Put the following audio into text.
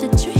the dream.